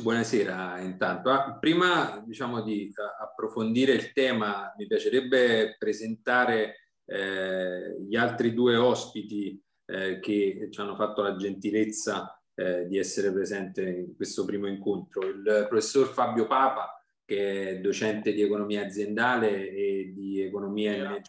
Buonasera intanto. Ah, prima diciamo, di approfondire il tema, mi piacerebbe presentare eh, gli altri due ospiti eh, che ci hanno fatto la gentilezza eh, di essere presente in questo primo incontro. Il professor Fabio Papa, che è docente di economia aziendale e di economia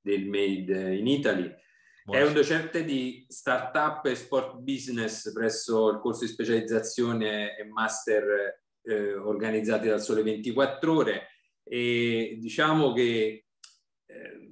del Made in Italy, è un docente di startup e sport business presso il corso di specializzazione e master eh, organizzati dal Sole 24 Ore. E diciamo che, eh,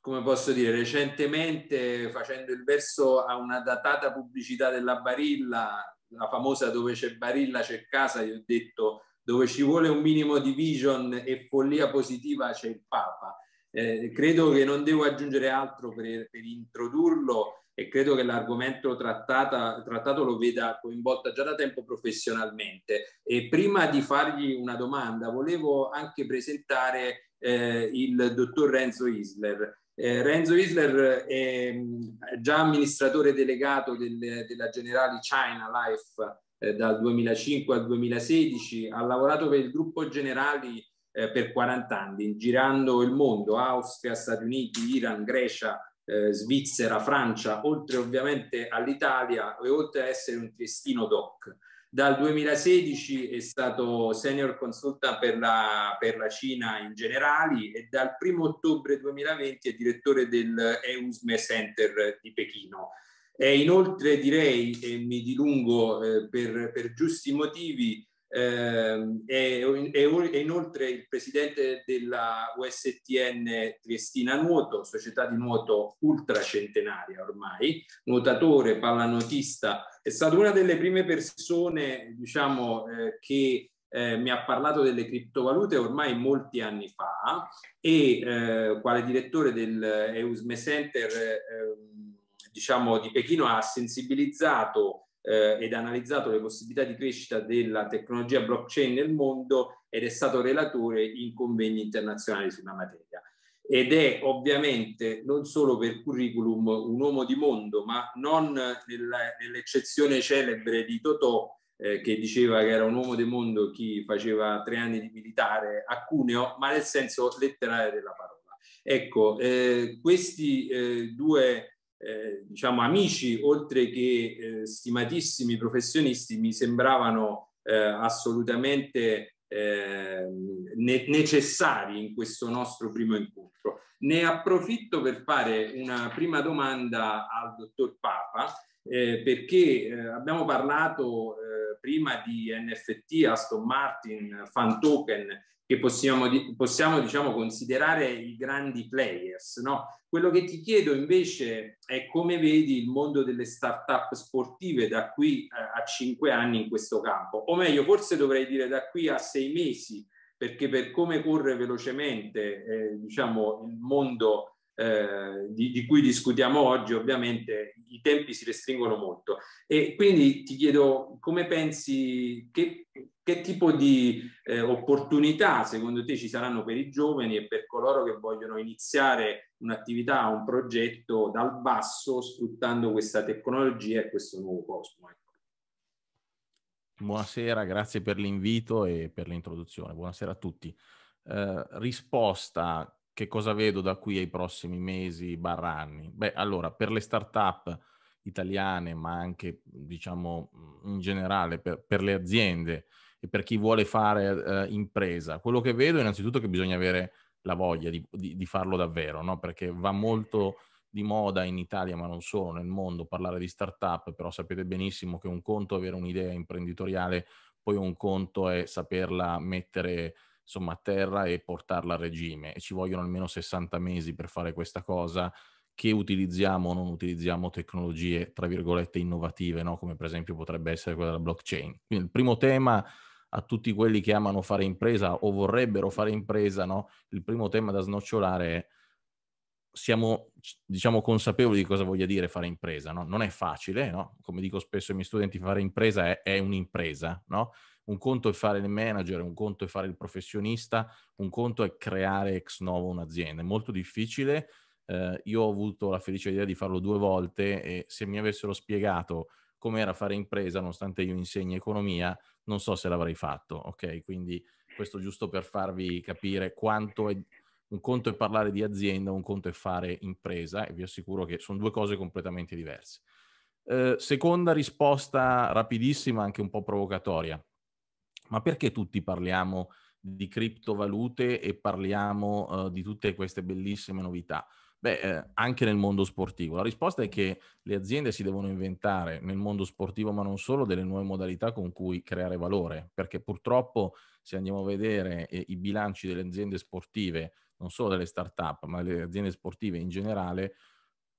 come posso dire, recentemente facendo il verso a una datata pubblicità della Barilla, la famosa dove c'è Barilla c'è casa, gli ho detto dove ci vuole un minimo di vision e follia positiva c'è il Papa eh, credo che non devo aggiungere altro per, per introdurlo e credo che l'argomento trattato lo veda coinvolta già da tempo professionalmente. E prima di fargli una domanda, volevo anche presentare eh, il dottor Renzo Isler. Eh, Renzo Isler è già amministratore delegato del, della Generali China Life eh, dal 2005 al 2016, ha lavorato per il gruppo Generali eh, per 40 anni, girando il mondo, Austria, Stati Uniti, Iran, Grecia, eh, Svizzera, Francia, oltre ovviamente all'Italia e oltre a essere un triestino doc. Dal 2016 è stato senior consultant per la, per la Cina in generali e dal 1 ottobre 2020 è direttore del EUSME Center di Pechino. E inoltre direi, e mi dilungo eh, per, per giusti motivi, eh, è, è, inoltre il presidente della USTN Triestina Nuoto, società di nuoto ultracentenaria ormai, nuotatore, pallanotista, è stato una delle prime persone diciamo, eh, che eh, mi ha parlato delle criptovalute ormai molti anni fa e eh, quale direttore del EUSME Center ehm, diciamo, di Pechino ha sensibilizzato eh, ed ha analizzato le possibilità di crescita della tecnologia blockchain nel mondo ed è stato relatore in convegni internazionali sulla materia. Ed è ovviamente non solo per curriculum un uomo di mondo, ma non nell'eccezione celebre di Totò, eh, che diceva che era un uomo del mondo chi faceva tre anni di militare a Cuneo, ma nel senso letterale della parola. Ecco, eh, questi eh, due eh, diciamo amici oltre che eh, stimatissimi professionisti mi sembravano eh, assolutamente ehm, ne- necessari in questo nostro primo incontro. Ne approfitto per fare una prima domanda al dottor Papa eh, perché eh, abbiamo parlato eh, prima di NFT, Aston Martin, Fan Token che possiamo, possiamo diciamo, considerare i grandi players. No? Quello che ti chiedo invece è come vedi il mondo delle start-up sportive da qui a cinque anni in questo campo, o meglio, forse dovrei dire da qui a sei mesi, perché per come corre velocemente eh, diciamo, il mondo eh, di, di, cui discutiamo oggi, ovviamente i tempi si restringono molto. E quindi ti chiedo come pensi, che, che tipo di eh, opportunità secondo te ci saranno per i giovani e per coloro che vogliono iniziare un'attività, un progetto dal basso sfruttando questa tecnologia e questo nuovo cosmo? Ecco. Buonasera, grazie per l'invito e per l'introduzione. Buonasera a tutti. Eh, risposta che cosa vedo da qui ai prossimi mesi, barra anni? Beh, allora, per le start-up italiane, ma anche, diciamo, in generale, per, per le aziende e per chi vuole fare eh, impresa, quello che vedo è innanzitutto che bisogna avere la voglia di, di, di farlo davvero, no? Perché va molto di moda in Italia, ma non solo, nel mondo, parlare di start-up, però sapete benissimo che un conto è avere un'idea imprenditoriale, poi un conto è saperla mettere insomma, a terra e portarla a regime e ci vogliono almeno 60 mesi per fare questa cosa che utilizziamo o non utilizziamo tecnologie, tra virgolette, innovative, no? come per esempio potrebbe essere quella della blockchain. Quindi il primo tema a tutti quelli che amano fare impresa o vorrebbero fare impresa, no? il primo tema da snocciolare è siamo diciamo consapevoli di cosa voglia dire fare impresa, no? Non è facile, no? Come dico spesso ai miei studenti, fare impresa è, è un'impresa, no? Un conto è fare il manager, un conto è fare il professionista, un conto è creare ex novo un'azienda. È molto difficile Eh, io ho avuto la felice idea di farlo due volte e se mi avessero spiegato come era fare impresa, nonostante io insegni economia, non so se l'avrei fatto, ok? Quindi questo giusto per farvi capire quanto è un conto è parlare di azienda, un conto è fare impresa e vi assicuro che sono due cose completamente diverse. Eh, seconda risposta rapidissima, anche un po' provocatoria. Ma perché tutti parliamo di criptovalute e parliamo uh, di tutte queste bellissime novità? Beh, eh, anche nel mondo sportivo. La risposta è che le aziende si devono inventare nel mondo sportivo, ma non solo, delle nuove modalità con cui creare valore, perché purtroppo se andiamo a vedere eh, i bilanci delle aziende sportive, non solo delle start-up, ma delle aziende sportive in generale,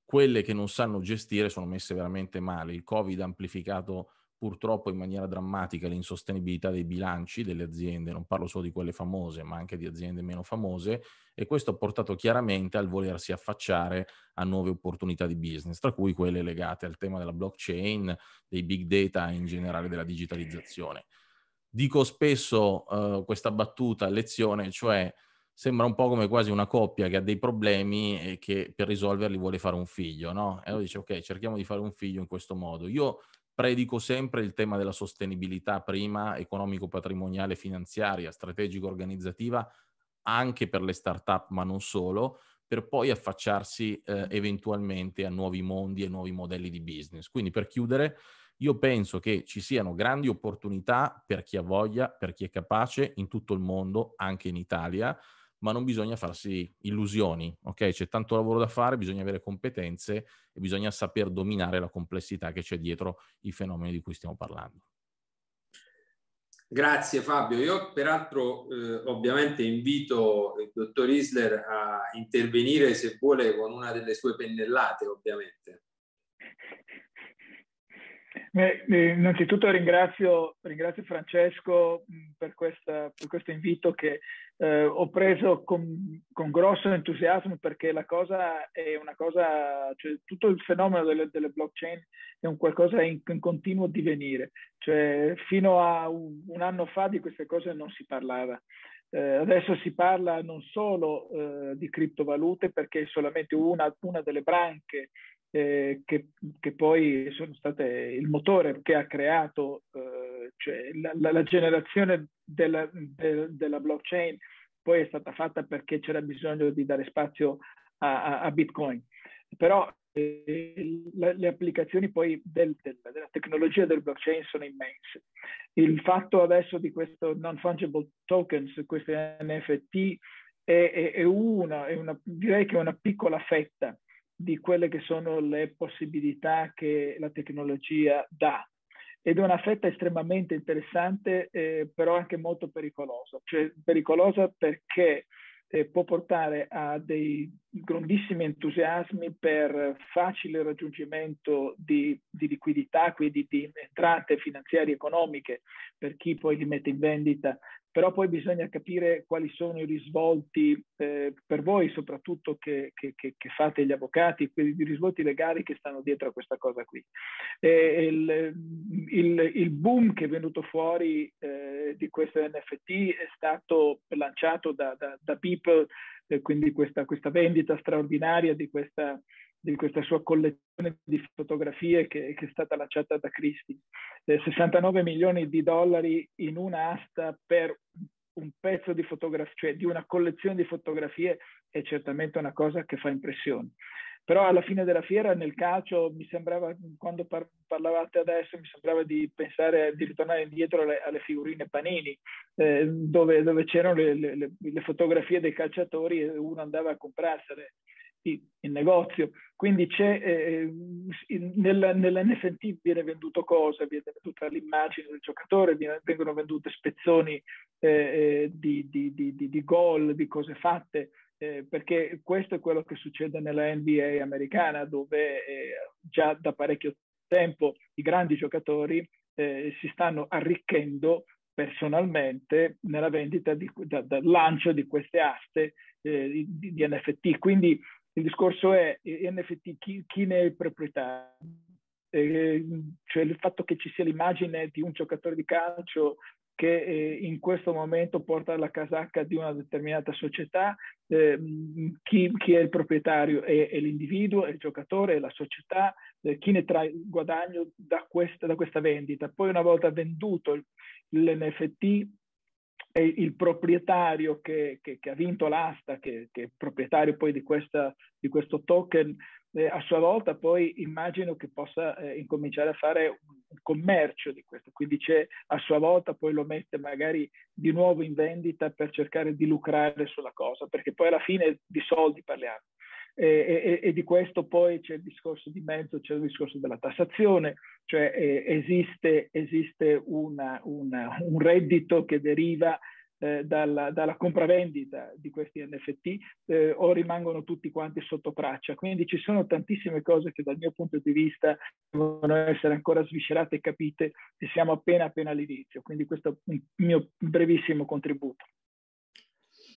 quelle che non sanno gestire sono messe veramente male. Il Covid ha amplificato purtroppo in maniera drammatica l'insostenibilità dei bilanci delle aziende, non parlo solo di quelle famose, ma anche di aziende meno famose, e questo ha portato chiaramente al volersi affacciare a nuove opportunità di business, tra cui quelle legate al tema della blockchain, dei big data e in generale della digitalizzazione. Dico spesso uh, questa battuta a lezione, cioè sembra un po' come quasi una coppia che ha dei problemi e che per risolverli vuole fare un figlio, no? E allora dice, ok, cerchiamo di fare un figlio in questo modo. Io predico sempre il tema della sostenibilità prima, economico-patrimoniale, finanziaria, strategico-organizzativa, anche per le start-up, ma non solo, per poi affacciarsi eh, eventualmente a nuovi mondi e nuovi modelli di business. Quindi per chiudere, io penso che ci siano grandi opportunità per chi ha voglia, per chi è capace in tutto il mondo, anche in Italia, ma non bisogna farsi illusioni, ok? C'è tanto lavoro da fare, bisogna avere competenze e bisogna saper dominare la complessità che c'è dietro i fenomeni di cui stiamo parlando. Grazie Fabio. Io peraltro eh, ovviamente invito il dottor Isler a intervenire se vuole con una delle sue pennellate, ovviamente. Eh, innanzitutto ringrazio, ringrazio Francesco per, questa, per, questo invito che eh, ho preso con, con, grosso entusiasmo perché la cosa è una cosa, cioè tutto il fenomeno delle, delle blockchain è un qualcosa in, in, continuo divenire, cioè fino a un, un, anno fa di queste cose non si parlava. Eh, adesso si parla non solo eh, di criptovalute perché è solamente una, una delle branche eh, che, che, poi sono state il motore che ha creato eh, cioè la, la, la, generazione della, de, della, blockchain poi è stata fatta perché c'era bisogno di dare spazio a, a, a Bitcoin. Però eh, le, le, applicazioni poi del, del, della tecnologia del blockchain sono immense. Il fatto adesso di questo non-fungible tokens, questi NFT, è, è, è, una, è una, direi che è una piccola fetta di quelle che sono le possibilità che la tecnologia dà. Ed è una fetta estremamente interessante, eh, però anche molto pericolosa. Cioè pericolosa perché eh, può portare a dei grandissimi entusiasmi per facile raggiungimento di, di liquidità, quindi di entrate finanziarie economiche per chi poi li mette in vendita però poi bisogna capire quali sono i risvolti eh, per voi, soprattutto che, che, che, fate gli avvocati, quelli risvolti legali che stanno dietro a questa cosa qui. Il, il, il, boom che è venuto fuori eh, di questo NFT è stato lanciato da, da, da People, eh, quindi questa, questa vendita straordinaria di questa di questa sua collezione di fotografie che, che è stata lanciata da Christie. Eh, 69 milioni di dollari in un'asta per un pezzo di fotografia, cioè di una collezione di fotografie è certamente una cosa che fa impressione. Però alla fine della fiera nel calcio mi sembrava, quando par- parlavate adesso, mi sembrava di pensare di ritornare indietro alle, alle figurine Panini, eh, dove, dove, c'erano le, le, le, fotografie dei calciatori e uno andava a comprarsele in negozio. Quindi eh, nel, nell'NFT viene venduto cosa? Viene venduta l'immagine del giocatore, viene, vengono vendute spezzoni eh, eh di, di, di, di, gol, di cose fatte, eh, perché questo è quello che succede nella NBA americana, dove eh, già da parecchio tempo i grandi giocatori eh, si stanno arricchendo personalmente nella vendita, di, da, dal lancio di queste aste di, di NFT. Quindi il discorso è NFT, chi, chi ne è il proprietario? Eh, cioè il fatto che ci sia l'immagine di un giocatore di calcio che eh, in questo momento porta la casacca di una determinata società, eh, chi, chi, è il proprietario è, è, l'individuo, è il giocatore, è la società, eh, chi ne trae guadagno da questa, da questa vendita. Poi una volta venduto l'NFT il proprietario che, che, che ha vinto l'asta, che, che, è proprietario poi di, questa, di questo token, eh, a sua volta poi immagino che possa eh, incominciare a fare un, commercio di questo, quindi a sua volta poi lo mette magari di nuovo in vendita per cercare di lucrare sulla cosa, perché poi alla fine di soldi parliamo. E, e, e, di questo poi c'è il discorso di mezzo, c'è il discorso della tassazione, cioè eh, esiste, esiste una, una, un reddito che deriva eh, dalla, dalla, compravendita di questi NFT eh, o rimangono tutti quanti sotto traccia. Quindi ci sono tantissime cose che dal mio punto di vista devono essere ancora sviscerate e capite e siamo appena appena all'inizio. Quindi questo è il mio brevissimo contributo.